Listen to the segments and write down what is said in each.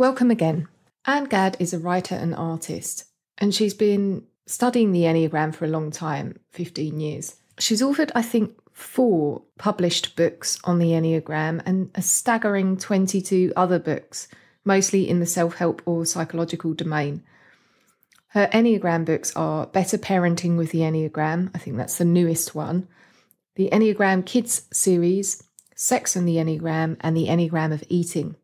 Welcome again. Ann Gadd is a writer and artist, and she's been studying the Enneagram for a long time 15 years. She's authored, I think, four published books on the Enneagram and a staggering 22 other books, mostly in the self help or psychological domain. Her Enneagram books are Better Parenting with the Enneagram, I think that's the newest one, the Enneagram Kids series, Sex and the Enneagram, and the Enneagram of Eating.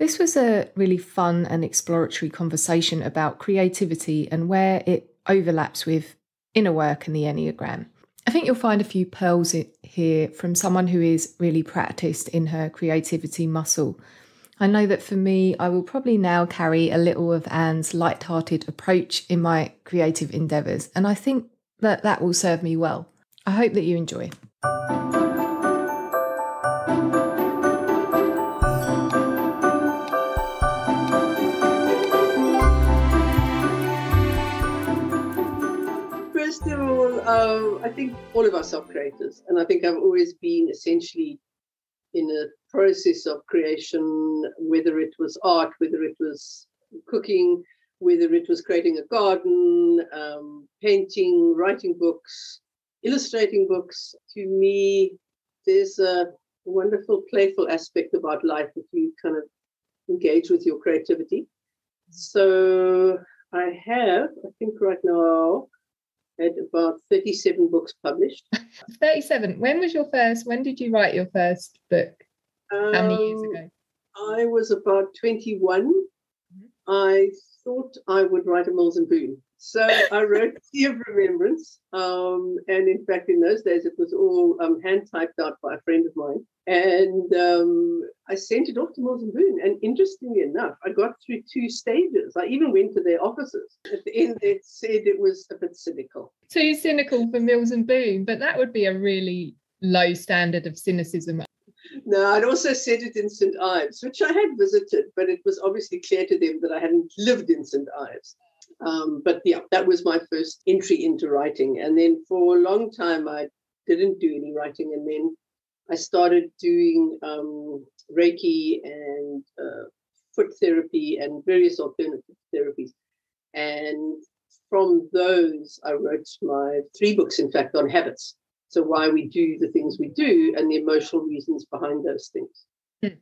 This was a really fun and exploratory conversation about creativity and where it overlaps with inner work and the Enneagram. I think you'll find a few pearls here from someone who is really practiced in her creativity muscle. I know that for me, I will probably now carry a little of Ann's light-hearted approach in my creative endeavours, and I think that that will serve me well. I hope that you enjoy. Think all of us are creators, and I think I've always been essentially in a process of creation, whether it was art, whether it was cooking, whether it was creating a garden, um, painting, writing books, illustrating books. To me, there's a wonderful, playful aspect about life if you kind of engage with your creativity. So I have, I think right now, had about 37 books published. 37. When was your first, when did you write your first book? Um, How many years um, ago? I was about 21. Mm-hmm. I thought I would write a Mills and Boon. So I wrote Sea of Remembrance. Um, and in fact, in those days, it was all um, hand typed out by a friend of mine. And um, I sent it off to Mills and Boon. And interestingly enough, I got through two stages. I even went to their offices. At the end, they said it was a bit cynical. Too cynical for Mills and Boon, but that would be a really low standard of cynicism. No, I'd also said it in St. Ives, which I had visited, but it was obviously clear to them that I hadn't lived in St. Ives. Um, but yeah, that was my first entry into writing. And then for a long time, I didn't do any writing. And then I started doing um, Reiki and uh, foot therapy and various alternative therapies. And from those, I wrote my three books, in fact, on habits. So, why we do the things we do and the emotional reasons behind those things. Hmm.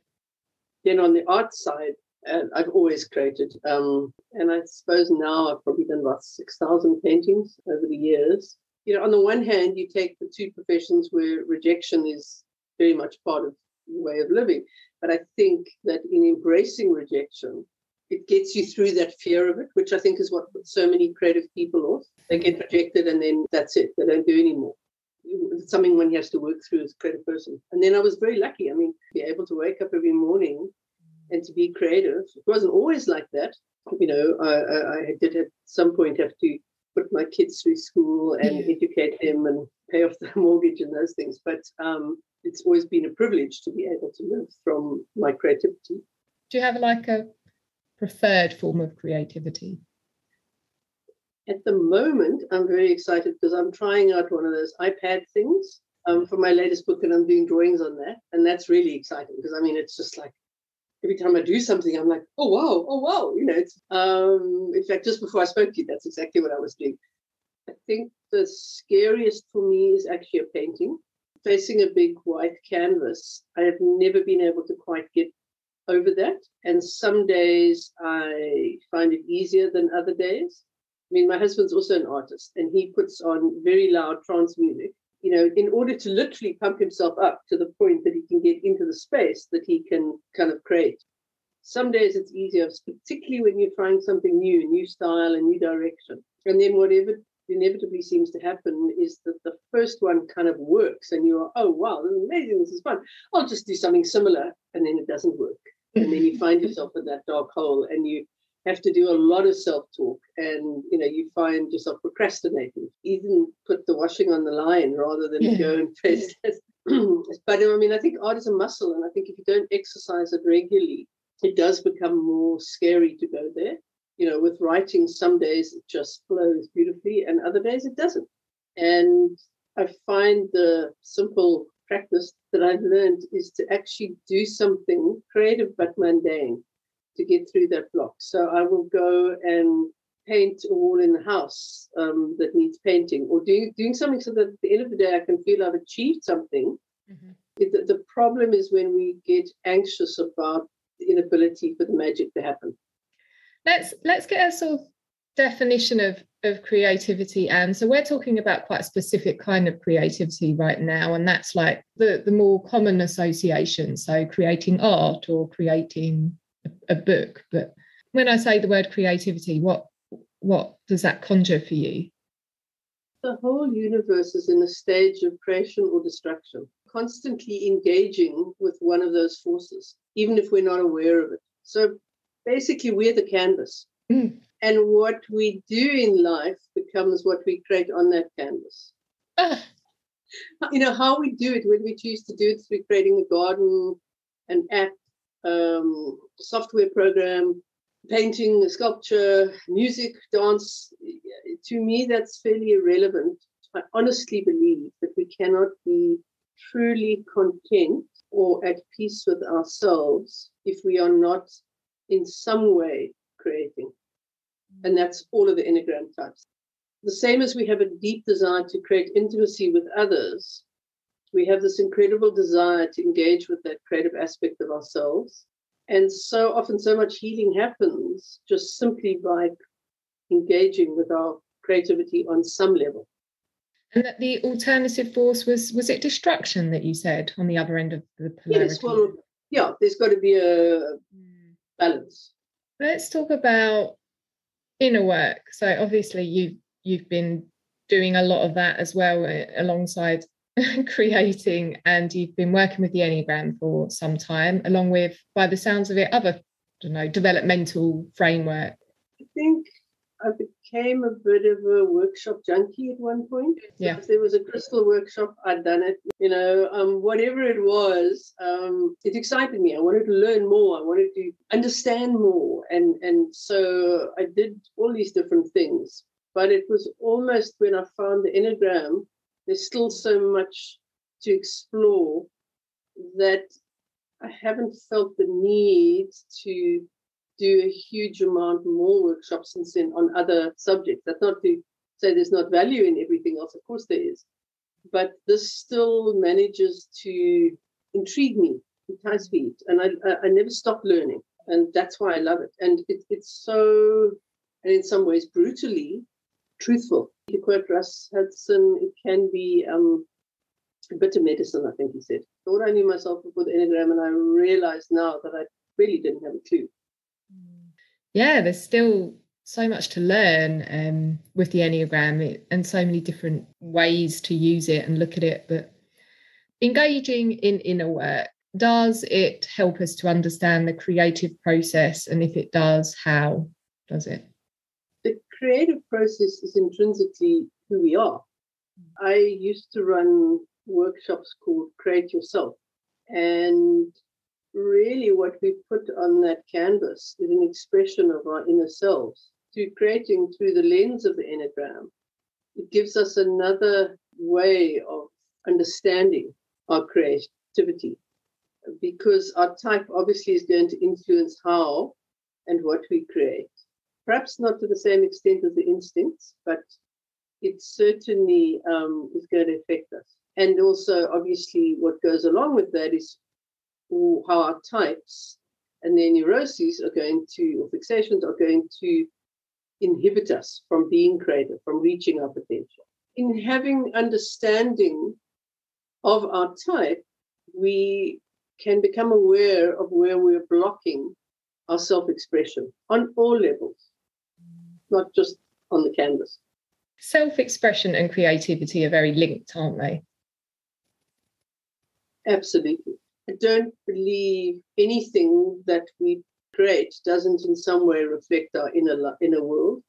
Then, on the art side, and I've always created. Um, and I suppose now I've probably done about 6,000 paintings over the years. You know, on the one hand, you take the two professions where rejection is very much part of the way of living. But I think that in embracing rejection, it gets you through that fear of it, which I think is what so many creative people off. They get rejected and then that's it. They don't do anymore. It's something one has to work through as a creative person. And then I was very lucky. I mean, be able to wake up every morning and to be creative. It wasn't always like that. You know, I, I did at some point have to put my kids through school and yeah. educate them and pay off the mortgage and those things. But um, it's always been a privilege to be able to live from my creativity. Do you have like a preferred form of creativity? At the moment, I'm very excited because I'm trying out one of those iPad things um, for my latest book, and I'm doing drawings on that. And that's really exciting because I mean, it's just like every time I do something, I'm like, oh wow, oh wow, you know. It's um, in fact, just before I spoke to you, that's exactly what I was doing. I think the scariest for me is actually a painting. Facing a big white canvas, I have never been able to quite get over that. And some days I find it easier than other days. I mean, my husband's also an artist and he puts on very loud trance music you know, in order to literally pump himself up to the point that he can get into the space that he can kind of create. Some days it's easier, particularly when you're trying something new, new style, a new direction. And then whatever inevitably seems to happen is that the first one kind of works and you're, oh, wow, this is amazing, this is fun. I'll just do something similar. And then it doesn't work. And then you find yourself in that dark hole and you have to do a lot of self-talk and you know you find yourself procrastinating even put the washing on the line rather than yeah. go and face it but i mean i think art is a muscle and i think if you don't exercise it regularly it does become more scary to go there you know with writing some days it just flows beautifully and other days it doesn't and i find the simple practice that i've learned is to actually do something creative but mundane to get through that block. So I will go and paint a wall in the house um, that needs painting or doing, doing something so that at the end of the day I can feel I've achieved something. Mm-hmm. The, the problem is when we get anxious about the inability for the magic to happen. Let's let's get a sort of definition of of creativity and so we're talking about quite a specific kind of creativity right now and that's like the the more common association so creating art or creating a, a book but when i say the word creativity what what does that conjure for you? The whole universe is in a stage of creation or destruction, constantly engaging with one of those forces, even if we're not aware of it. So basically, we're the canvas. Mm. And what we do in life becomes what we create on that canvas. Ah. You know, how we do it, when we choose to do it through creating a garden, an app, um, software program, painting, sculpture, music, dance, to me, that's fairly irrelevant. I honestly believe that we cannot be truly content or at peace with ourselves if we are not in some way creating. And mm. that's all of the Enneagram types. The same as we have a deep desire to create intimacy with others, we have this incredible desire to engage with that creative aspect of ourselves. And so often, so much healing happens just simply by engaging with our creativity on some level. And that the alternative force was was it destruction that you said on the other end of the polarity? Yes, well, yeah, there's got to be a mm. Balance. Let's talk about inner work. So obviously you you've been doing a lot of that as well uh, alongside creating and you've been working with the Enneagram for some time, along with, by the sounds of it, other, I don't know, developmental framework. I think I became a bit of a workshop junkie at one point. Yeah. If there was a crystal workshop, I'd done it. You know, um, whatever it was, um, it excited me. I wanted to learn more. I wanted to understand more. And and so I did all these different things. But it was almost when I found the Enneagram there's still so much to explore that I haven't felt the need to do a huge amount more workshops then on other subjects. That's not to say there's not value in everything else, of course there is. But this still manages to intrigue me, entice me, and I, I, never stop learning. And that's why I love it. And it, it's so, and in some ways, brutally truthful. To quote Russ Hudson, it can be um, bitter medicine, I think he said. Thought I knew myself before the Enneagram, and I realized now that I really didn't have a clue. Yeah, there's still so much to learn um, with the Enneagram and so many different ways to use it and look at it. But engaging in inner work, does it help us to understand the creative process? And if it does, how does it? The creative process is intrinsically who we are. I used to run workshops called Create Yourself. And really, what we put on that canvas is an expression of our inner selves. Through creating through the lens of the Enneagram, it gives us another way of understanding our creativity because our type obviously is going to influence how and what we create perhaps not to the same extent as the instincts, but it certainly um, is going to affect us. And also, obviously, what goes along with that is how our types and their neuroses are going to, or fixations are going to inhibit us from being creative, from reaching our potential. In having understanding of our type, we can become aware of where we're blocking our self expression on all levels not just on the canvas. Self expression and creativity are very linked, aren't they? Absolutely. I don't believe anything that we create doesn't in some way reflect our inner inner world.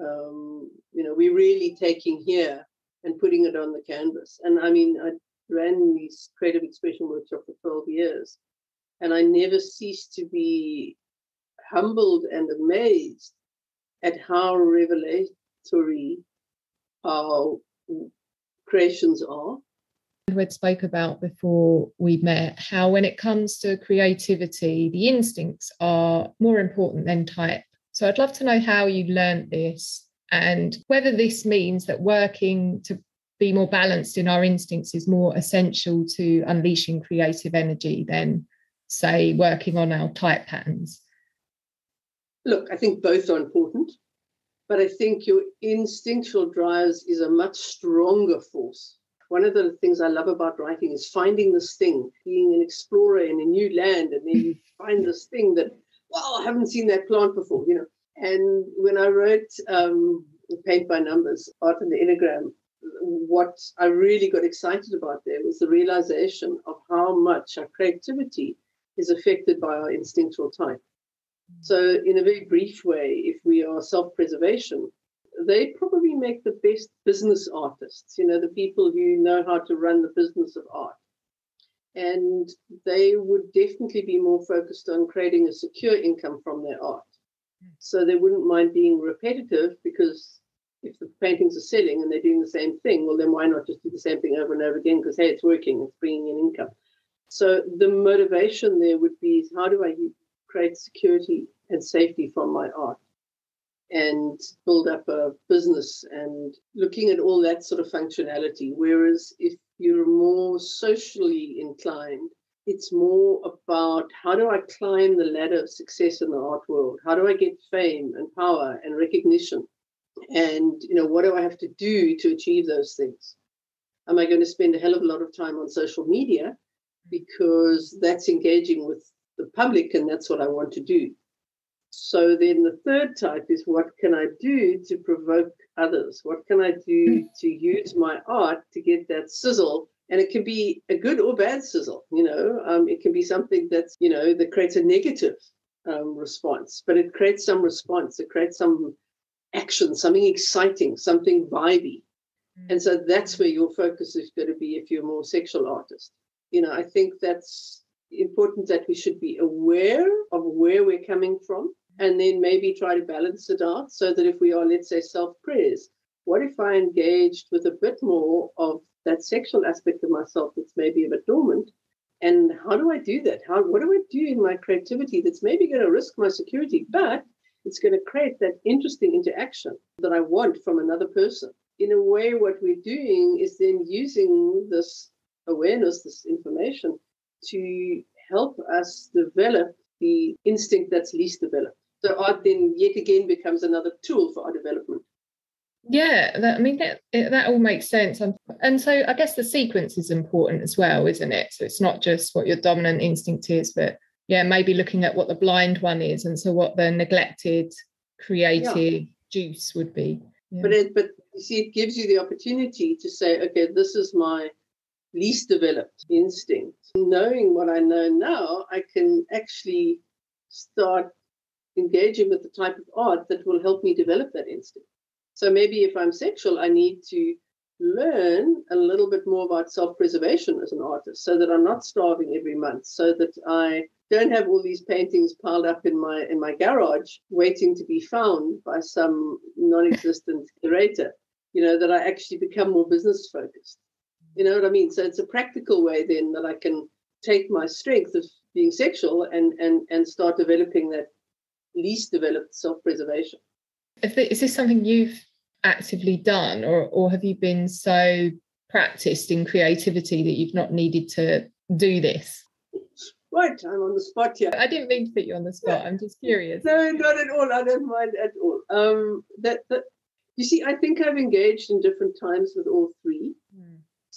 Um, you know, we're really taking here and putting it on the canvas. And I mean, I ran these creative expression workshops for 12 years, and I never ceased to be humbled and amazed at how revelatory our creations are. We'd spoke about before we met how when it comes to creativity, the instincts are more important than type. So I'd love to know how you learned this and whether this means that working to be more balanced in our instincts is more essential to unleashing creative energy than, say, working on our type patterns. Look, I think both are important, but I think your instinctual drives is a much stronger force one of the things I love about writing is finding this thing, being an explorer in a new land, and then you find this thing that, wow, I haven't seen that plant before, you know. And when I wrote um, Paint by Numbers, Art and the Enneagram, what I really got excited about there was the realization of how much our creativity is affected by our instinctual type. So, in a very brief way, if we are self preservation, they probably make the best business artists, you know, the people who know how to run the business of art. And they would definitely be more focused on creating a secure income from their art. So they wouldn't mind being repetitive because if the paintings are selling and they're doing the same thing, well, then why not just do the same thing over and over again? Because, hey, it's working, it's bringing in income. So the motivation there would be how do I create security and safety from my art? And build up a business and looking at all that sort of functionality. Whereas if you're more socially inclined, it's more about how do I climb the ladder of success in the art world? How do I get fame and power and recognition? And you know, what do I have to do to achieve those things? Am I going to spend a hell of a lot of time on social media because that's engaging with the public and that's what I want to do? So then the third type is what can I do to provoke others? What can I do hmm. to use my art to get that sizzle? And it can be a good or bad sizzle, you know, um, it can be something that's, you know, that creates a negative um, response, but it creates some response, it creates some action, something exciting, something vibey. And so that's where your focus is going to be if you're a more sexual artist. You know, I think that's important that we should be aware of where we're coming from and then maybe try to balance it out so that if we are, let's say, self pres, what if I engaged with a bit more of that sexual aspect of myself that's maybe a bit dormant? And how do I do that? How what do I do in my creativity that's maybe going to risk my security, but it's going to create that interesting interaction that I want from another person. In a way, what we're doing is then using this awareness, this information, to help us develop the instinct that's least developed. So art then yet again becomes another tool for our development. Yeah, that, I mean that that all makes sense, and, and so I guess the sequence is important as well, isn't it? So it's not just what your dominant instinct is, but yeah, maybe looking at what the blind one is, and so what the neglected creative yeah. juice would be. Yeah. But it, but you see, it gives you the opportunity to say, okay, this is my least developed instinct. Knowing what I know now, I can actually start engaging with the type of art that will help me develop that instinct. So maybe if I'm sexual, I need to learn a little bit more about self-preservation as an artist so that I'm not starving every month, so that I don't have all these paintings piled up in my in my garage waiting to be found by some non-existent curator. You know, that I actually become more business focused. You know what I mean? So it's a practical way then that I can take my strength of being sexual and and and start developing that least developed self-preservation. Is this something you've actively done, or or have you been so practiced in creativity that you've not needed to do this? Right, I'm on the spot here. I didn't mean to put you on the spot. I'm just curious. No, not at all. I don't mind at all. Um, that that you see, I think I've engaged in different times with all three.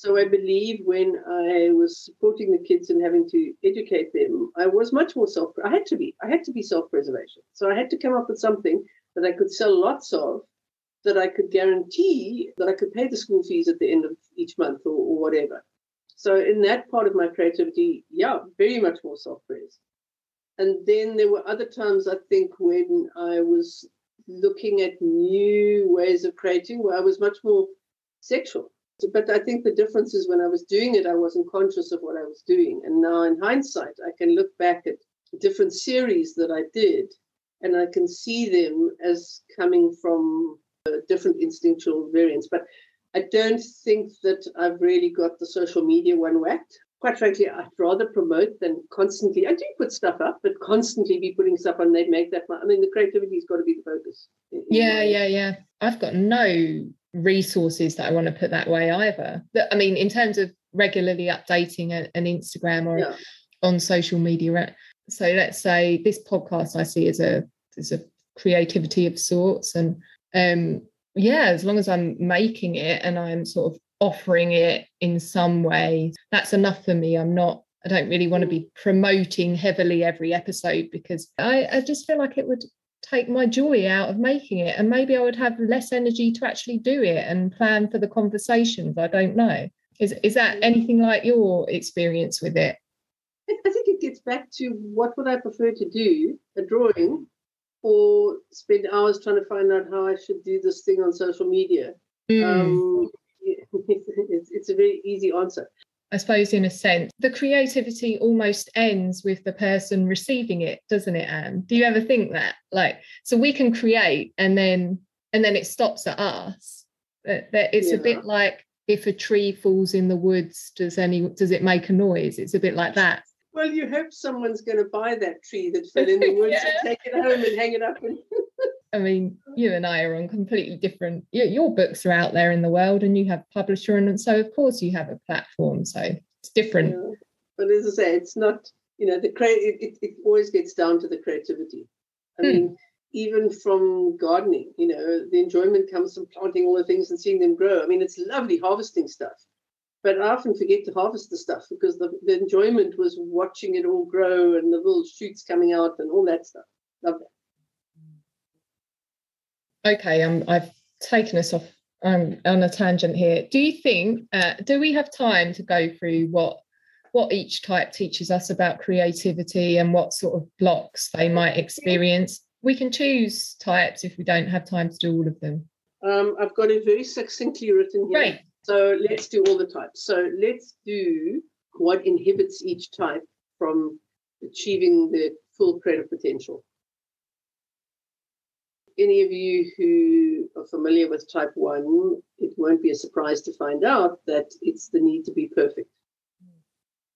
So I believe when I was supporting the kids and having to educate them, I was much more self. I had to be. I had to be self-preservation. So I had to come up with something that I could sell lots of, that I could guarantee that I could pay the school fees at the end of each month or, or whatever. So in that part of my creativity, yeah, very much more self-pres. And then there were other times I think when I was looking at new ways of creating where I was much more sexual but I think the difference is when I was doing it, I wasn't conscious of what I was doing. And now, in hindsight, I can look back at different series that I did and I can see them as coming from uh, different instinctual variants. But I don't think that I've really got the social media one whacked. Quite frankly, I'd rather promote than constantly. I do put stuff up, but constantly be putting stuff on. They make that. I mean, the creativity's got to be the focus. Yeah, yeah, yeah. I've got no resources that I want to put that way either. I mean, in terms of regularly updating an Instagram or yeah. on social media. So let's say this podcast I see as a as a creativity of sorts, and um, yeah, as long as I'm making it and I'm sort of offering it in some way, that's enough for me. I'm not. I don't really want to be promoting heavily every episode because I, I just feel like it would take my joy out of making it and maybe i would have less energy to actually do it and plan for the conversations i don't know. Is is that anything like your experience with it? I think it gets back to what would i prefer to do a drawing or spend hours trying to find out how i should do this thing on social media. Mm. um, it's, it's a very easy answer I suppose, in a sense, the creativity almost ends with the person receiving it, doesn't it, Ann? Do you ever think that? Like, so we can create and then and then it stops at us. That, that it's yeah. a bit like if a tree falls in the woods, does any does it make a noise? It's a bit like that. Well, you hope someone's going to buy that tree that fell in the woods yeah. and take it home and hang it up and I mean, you and I are on completely different. Your, your books are out there in the world, and you have publisher, and, so of course you have a platform. So it's different. Yeah. But as I say, it's not. You know, the cre- it, it, it always gets down to the creativity. I hmm. mean, even from gardening, you know, the enjoyment comes from planting all the things and seeing them grow. I mean, it's lovely harvesting stuff, but I often forget to harvest the stuff because the, the enjoyment was watching it all grow and the little shoots coming out and all that stuff. Love that okay, um, I've taken us off um, on a tangent here. Do you think, uh, do we have time to go through what what each type teaches us about creativity and what sort of blocks they might experience? We can choose types if we don't have time to do all of them. Um, I've got it very succinctly written here. Great. So let's do all the types. So let's do what inhibits each type from achieving their full creative potential any of you who are familiar with type 1, it won't be a surprise to find out that it's the need to be perfect.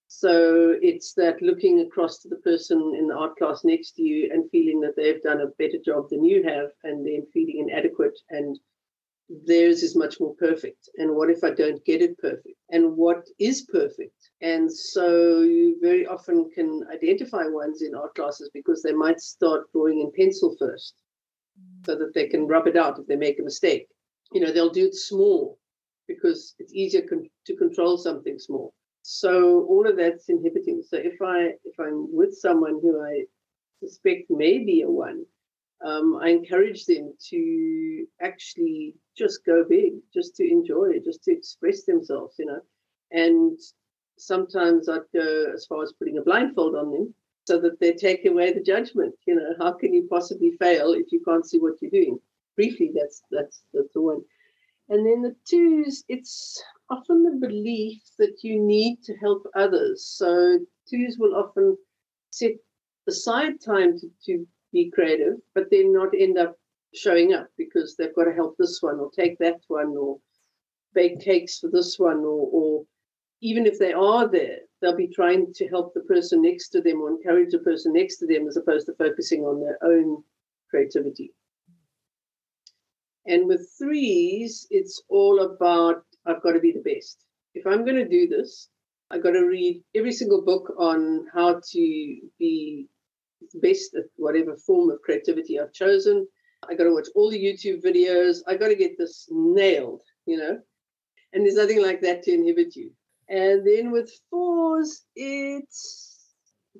So it's that looking across to the person in the art class next to you and feeling that they've done a better job than you have, and then feeling inadequate and theirs is much more perfect. And what if I don't get it perfect? And what is perfect? And so you very often can identify ones in art classes because they might start drawing in pencil first so that they can rub it out if they make a mistake. You know, they'll do it small because it's easier con- to control something small. So all of that's inhibiting. So if I if I'm with someone who I suspect may be a one, um, I encourage them to actually just go big, just to enjoy, it, just to express themselves, you know. And sometimes I'd go as far as putting a blindfold on them so that they take away the judgment. You know, how can you possibly fail if you can't see what you're doing? Briefly, that's that's that's the one. And then the twos, it's often the belief that you need to help others. So twos will often set aside time to, to be creative, but then not end up showing up because they've got to help this one or take that one or bake cakes for this one or, or even if they are there, they'll be trying to help the person next to them or encourage the person next to them as opposed to focusing on their own creativity. And with threes, it's all about I've got to be the best. If I'm going to do this, I've got to read every single book on how to be best at whatever form of creativity I've chosen. I got to watch all the YouTube videos. I got to get this nailed, you know. And there's nothing like that to inhibit you. And then with fours, it's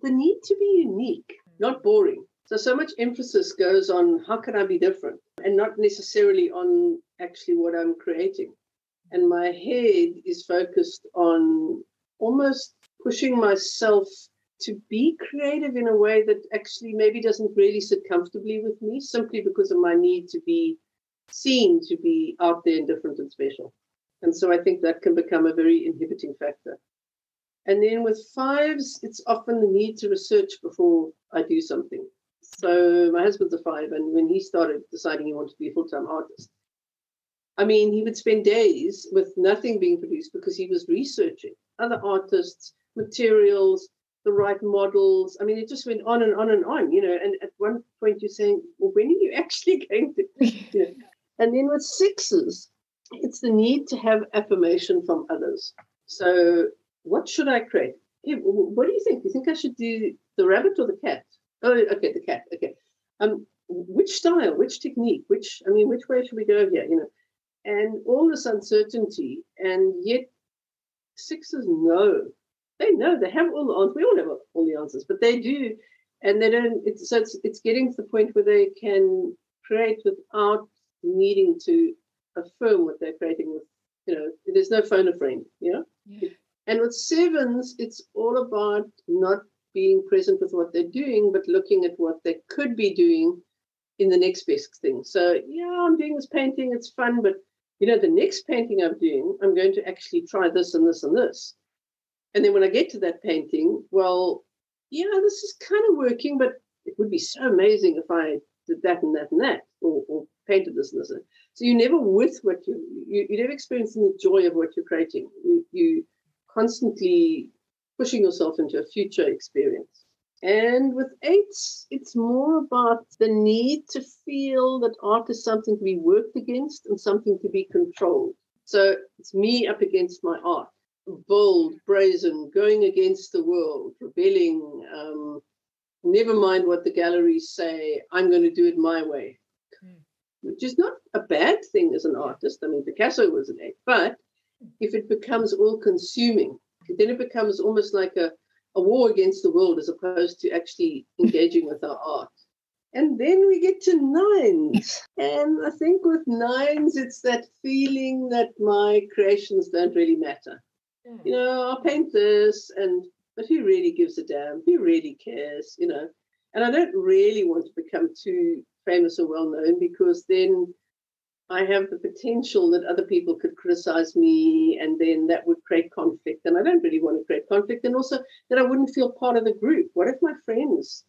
the need to be unique, not boring. So, so much emphasis goes on how can I be different and not necessarily on actually what I'm creating. And my head is focused on almost pushing myself to be creative in a way that actually maybe doesn't really sit comfortably with me simply because of my need to be seen to be out there and different and special. And so I think that can become a very inhibiting factor. And then with fives, it's often the need to research before I do something. So my husband's a five, and when he started deciding he wanted to be a full time artist, I mean, he would spend days with nothing being produced because he was researching other artists, materials, the right models. I mean, it just went on and on and on, you know. And at one point, you're saying, well, when are you actually going to? You know? and then with sixes, it's the need to have affirmation from others. So, what should I create? What do you think? Do you think I should do the rabbit or the cat? Oh, okay, the cat. Okay. Um, which style, which technique, which I mean, which way should we go here? You know, and all this uncertainty, and yet sixes know. They know they have all the answers. We all have all the answers, but they do, and they don't. It's so it's, it's getting to the point where they can create without needing to affirm what they're creating with. You know, there's no phone a friend. You know, yeah. and with sevens, it's all about not being present with what they're doing, but looking at what they could be doing in the next best thing. So yeah, I'm doing this painting. It's fun, but you know, the next painting I'm doing, I'm going to actually try this and this and this. And then when I get to that painting, well, yeah, this is kind of working, but it would be so amazing if I did that and that and that, or, or painted this and this. So you're never with what you, you you never experiencing the joy of what you're creating. You you constantly pushing yourself into a future experience. And with eights, it's more about the need to feel that art is something to be worked against and something to be controlled. So it's me up against my art, bold, brazen, going against the world, rebelling. Um, never mind what the galleries say, I'm going to do it my way. Which is not a bad thing as an artist. I mean, Picasso was an eight, but if it becomes all consuming, then it becomes almost like a a war against the world as opposed to actually engaging with our art. And then we get to nines. And I think with nines, it's that feeling that my creations don't really matter. Mm. You know, I'll paint this, and but who really gives a damn? Who really cares? You know, and I don't really want to become too famous or well known because then I have the potential that other people could criticize me and then that would create conflict. And I don't really want to create conflict. And also that I wouldn't feel part of the group. What if my friends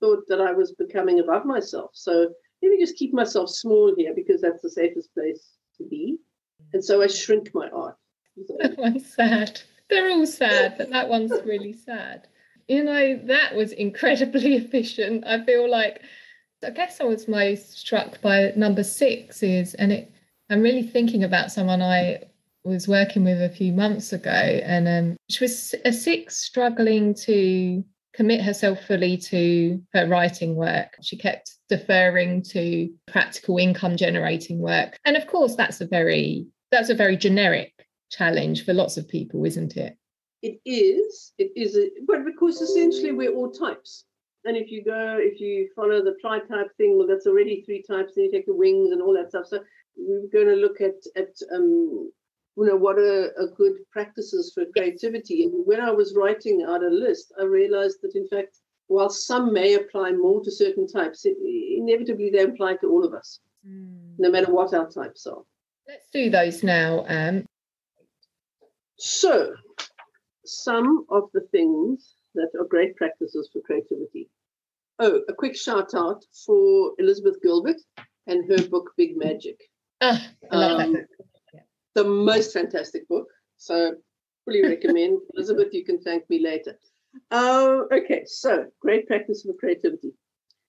thought that I was becoming above myself? So let me just keep myself small here because that's the safest place to be. And so I shrink my art. That one's sad. They're all sad, but that one's really sad. You know, that was incredibly efficient. I feel like I guess I was most struck by number six is, and it, I'm really thinking about someone I was working with a few months ago, and um, she was a six struggling to commit herself fully to her writing work. She kept deferring to practical income generating work, and of course, that's a very that's a very generic challenge for lots of people, isn't it? It is. It is. A, but because essentially we're all types. And if you go, if you follow the tri-type thing, well, that's already three types. Then you take the wings and all that stuff. So we're going to look at at um, you know what are, are good practices for creativity. And when I was writing out a list, I realized that in fact, while some may apply more to certain types, it, inevitably they apply to all of us, mm. no matter what our types are. Let's do those now. Um. So, some of the things that are great practices for creativity. Oh, a quick shout out for Elizabeth Gilbert and her book Big Magic. I love um, that. The most fantastic book. So fully recommend. Elizabeth, you can thank me later. Uh, okay, so great practice for creativity.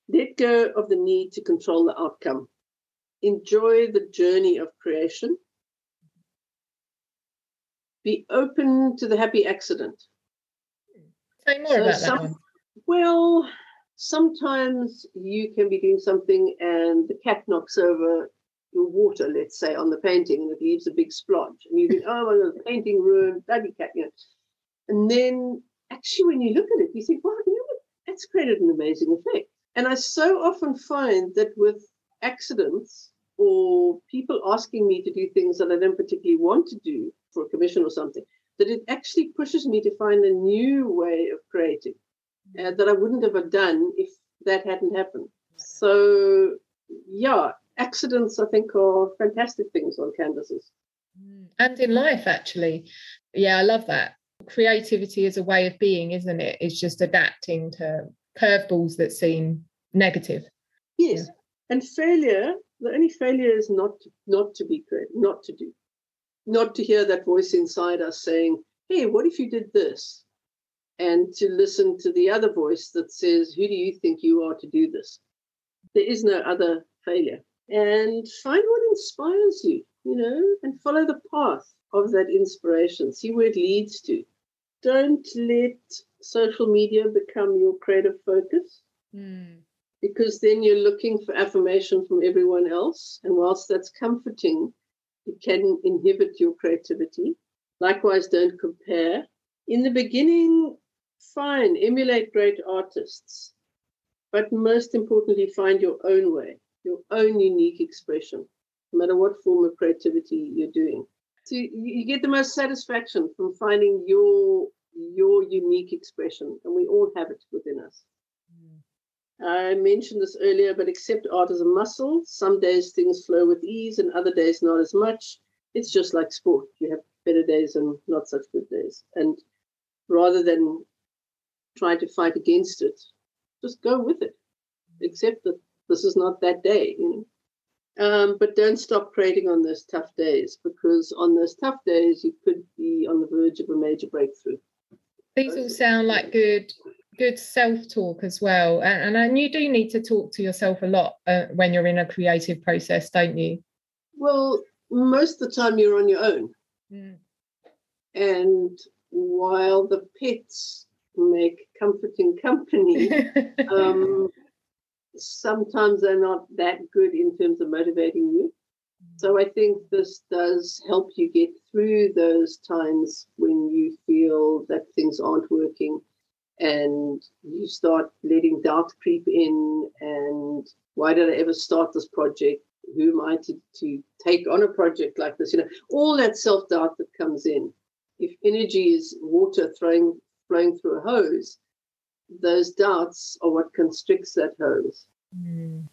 Let go of the need to control the outcome. Enjoy the journey of creation. Be open to the happy accident. Say more so about some, that one. Well, sometimes you can be doing something and the cat knocks over your water, let's say, on the painting, and it leaves a big splodge. And you think, oh my god, the painting ruined, bloody cat, you know. And then actually when you look at it, you think, wow, you know what? That's created an amazing effect. And I so often find that with accidents or people asking me to do things that I don't particularly want to do for a commission or something, that it actually pushes me to find a new way of creating uh, that I wouldn't have done if that hadn't happened. So, yeah, accidents, I think, are fantastic things on canvases. Mm, and in life, actually. Yeah, I love that. Creativity is a way of being, isn't it? It's just adapting to curveballs that seem negative. Yes. Yeah. And failure the only failure is not to, not to be creative, not to do, not to hear that voice inside us saying, "Hey, what if you did this?" And to listen to the other voice that says, Who do you think you are to do this? There is no other failure. And find what inspires you, you know, and follow the path of that inspiration. See where it leads to. Don't let social media become your creative focus. Mm. Because then you're looking for affirmation from everyone else. And whilst that's comforting, it can inhibit your creativity. Likewise, don't compare. In the beginning, fine, emulate great artists, but most importantly, find your own way, your own unique expression, no matter what form of creativity you're doing. So you get the most satisfaction from finding your your unique expression, and we all have it within us. I mentioned this earlier, but accept art as a muscle. Some days things flow with ease, and other days not as much. It's just like sport. You have better days and not such good days. And rather than try to fight against it. Just go with it. Accept that this is not that day, you know. Um, but don't stop creating on those tough days because on those tough days you could be on the verge of a major breakthrough. These all sound like good good self-talk as well and, and you do need to talk to yourself a lot uh, when you're in a creative process don't you well most of the time you're on your own mm. and while the pets make comforting company, um, sometimes they're not that good in terms of motivating you. So I think this does help you get through those times when you feel that things aren't working and you start letting doubt creep in and why did I ever start this project? Who am I to, to take on a project like this? You know, all that self-doubt that comes in. If energy is water throwing flowing through a hose, those doubts are what constricts that hose. Mm.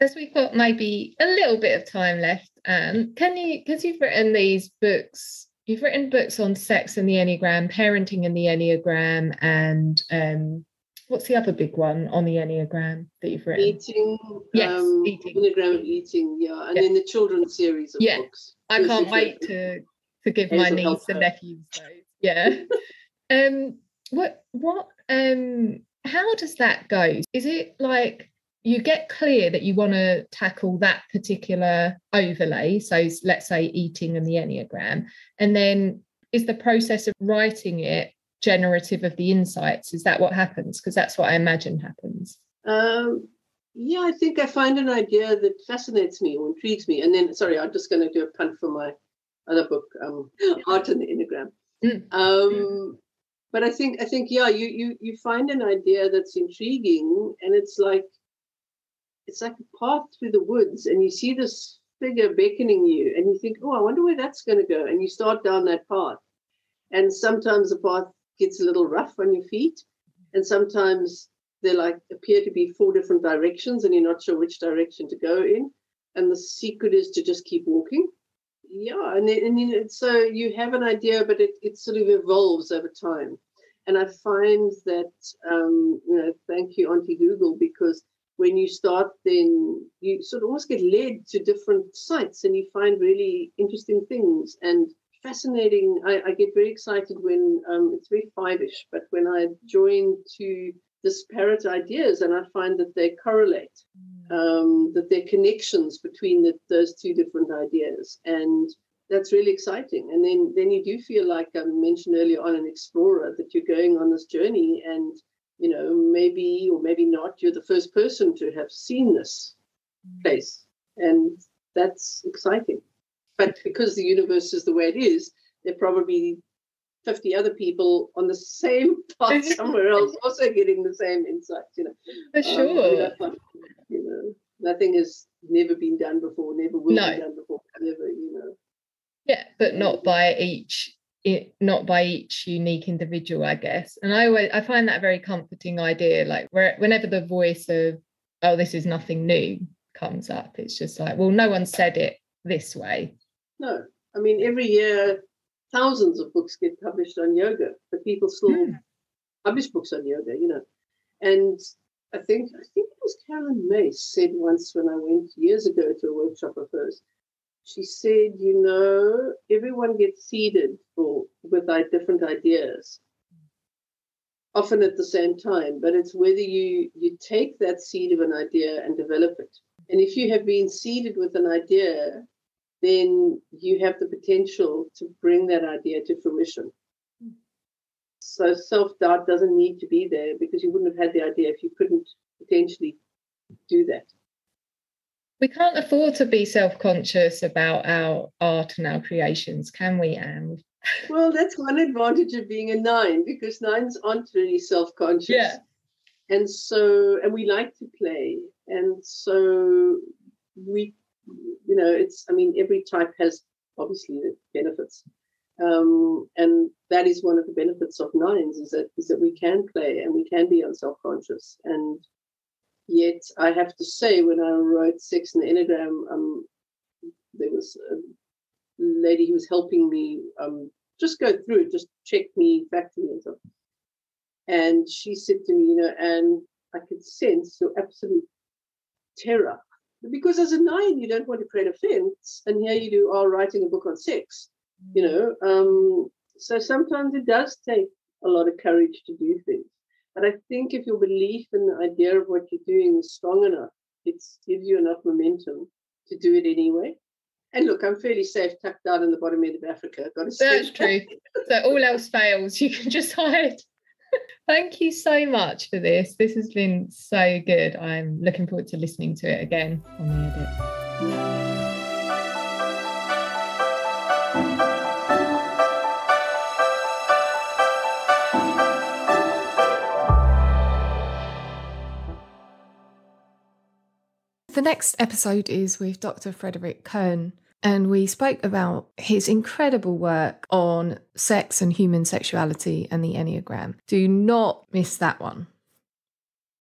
As we've got maybe a little bit of time left, Ann, can you, because you've written these books, you've written books on sex and the Enneagram, parenting and the Enneagram, and um, what's the other big one on the Enneagram that you've written? Eating. Yes, um, eating. Enneagram of eating, yeah. And yeah. then the children's series of yeah. books. I can't wait to, to give my niece and nephews those. Yeah. Um, what what um how does that go? Is it like you get clear that you want to tackle that particular overlay, so let's say eating and the Enneagram, and then is the process of writing it generative of the insights? Is that what happens? Because that's what I imagine happens. Um, yeah, I think I find an idea that fascinates me or intrigues me, and then sorry, I'm just going to do a punt for my other book, um, Art and the Enneagram. Mm. Um, but I think I think yeah, you you you find an idea that's intriguing, and it's like it's like a path through the woods, and you see this figure beckoning you, and you think, oh, I wonder where that's going to go, and you start down that path, and sometimes the path gets a little rough on your feet, and sometimes they like appear to be four different directions, and you're not sure which direction to go in, and the secret is to just keep walking yeah, and, and you know, so you have an idea, but it, it sort of evolves over time. And I find that, um, you know, thank you, Auntie Google, because when you start, then you sort of almost get led to different sites and you find really interesting things and fascinating. I, I get very excited when um, it's very five-ish, but when I join to disparate ideas and I find that they correlate, mm. um, that there are connections between the, those two different ideas. And that's really exciting. And then, then you do feel like I mentioned earlier on an explorer that you're going on this journey and, you know, maybe or maybe not, you're the first person to have seen this mm. place. And that's exciting. But because the universe is the way it is, there probably 50 other people on the same path somewhere else also getting the same insights you know. For sure. um, you know nothing has never been done before never will no. be done before never you know. Yeah but not by each it, not by each unique individual i guess. And i always i find that a very comforting idea like where whenever the voice of oh this is nothing new comes up it's just like well no one said it this way. No i mean every year thousands of books get published on yoga, but people still mm. publish books on yoga, you know. And I think I think it was Caroline Myss said once when I went years ago to a workshop of hers. She said, you know, everyone gets seeded for with like different ideas, often at the same time. But it's whether you you take that seed of an idea and develop it. And if you have been seeded with an idea, then you have the potential to bring that idea to fruition. Hmm. So self doubt doesn't need to be there because you wouldn't have had the idea if you couldn't potentially do that. We can't afford to be self conscious about our art and our creations, can we, Ann? Well, that's one advantage of being a nine because nines aren't really self conscious. Yeah. And so, and we like to play. And so we, you know, it's, I mean, every type has obviously the benefits. Um, and that is one of the benefits of nines is that is that we can play and we can be unself-conscious. And yet, I have to say, when I wrote Sex and the Enneagram, um, there was a lady who was helping me um, just go through it, just check me factually and stuff. And she said to me, you know, and I could sense your absolute terror because as a nine, you don't want to create offense, and here you do are writing a book on sex you know um, so sometimes it does take a lot of courage to do things but i think if your belief in the idea of what you're doing is strong enough it gives you enough momentum to do it anyway and look, I'm fairly safe tucked down in the bottom end of Africa. Got to say That's true. so all else fails, you can just hide. Thank you so much for this. This has been so good. I'm looking forward to listening to it again on the edit. The next episode is with Dr. Frederick Kern, and we spoke about his incredible work on sex and human sexuality and the Enneagram. Do not miss that one.